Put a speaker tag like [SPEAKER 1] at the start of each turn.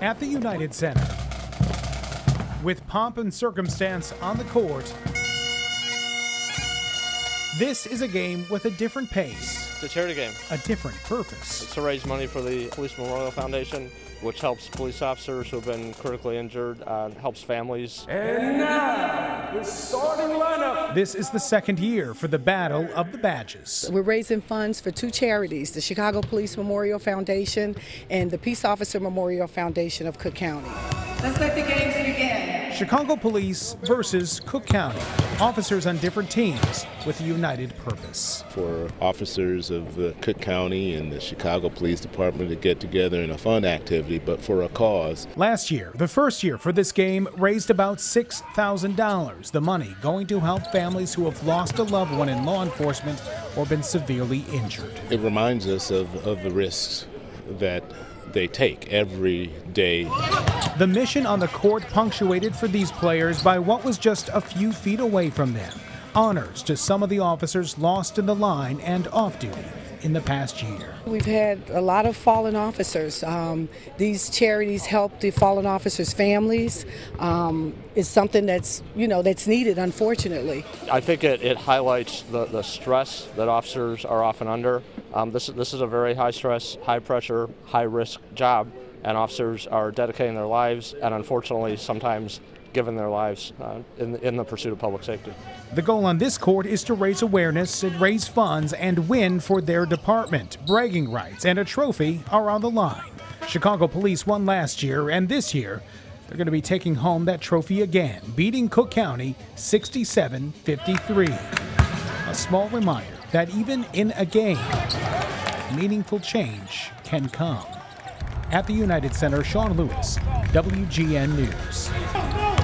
[SPEAKER 1] At the United Center, with pomp and circumstance on the court, this is a game with a different pace,
[SPEAKER 2] It's a charity game.
[SPEAKER 1] a different purpose.
[SPEAKER 2] It's to raise money for the Police Memorial Foundation, which helps police officers who have been critically injured, uh, helps families.
[SPEAKER 1] This is the second year for the Battle of the Badges.
[SPEAKER 3] We're raising funds for two charities the Chicago Police Memorial Foundation and the Peace Officer Memorial Foundation of Cook County.
[SPEAKER 4] Let's let the games begin.
[SPEAKER 1] Chicago Police versus Cook County. Officers on different teams with a united purpose.
[SPEAKER 5] for officers of uh, Cook County and the Chicago Police Department to get together in a fun activity, but for a cause.
[SPEAKER 1] Last year, the first year for this game, raised about $6,000. The money going to help families who have lost a loved one in law enforcement or been severely injured.
[SPEAKER 5] It reminds us of, of the risks that they take every day.
[SPEAKER 1] The mission on the court punctuated for these players by what was just a few feet away from them. Honors to some of the officers lost in the line and off duty in the past year.
[SPEAKER 3] We've had a lot of fallen officers. Um, these charities help the fallen officers' families. Um, it's something that's you know that's needed, unfortunately.
[SPEAKER 2] I think it, it highlights the, the stress that officers are often under. Um, this, this is a very high stress, high pressure, high risk job, and officers are dedicating their lives and unfortunately sometimes giving their lives uh, in, in the pursuit of public safety.
[SPEAKER 1] The goal on this court is to raise awareness and raise funds and win for their department. Bragging rights and a trophy are on the line. Chicago Police won last year, and this year they're going to be taking home that trophy again, beating Cook County 67 53. A small reminder that even in a game, meaningful change can come. At the United Center, Sean Lewis, WGN News.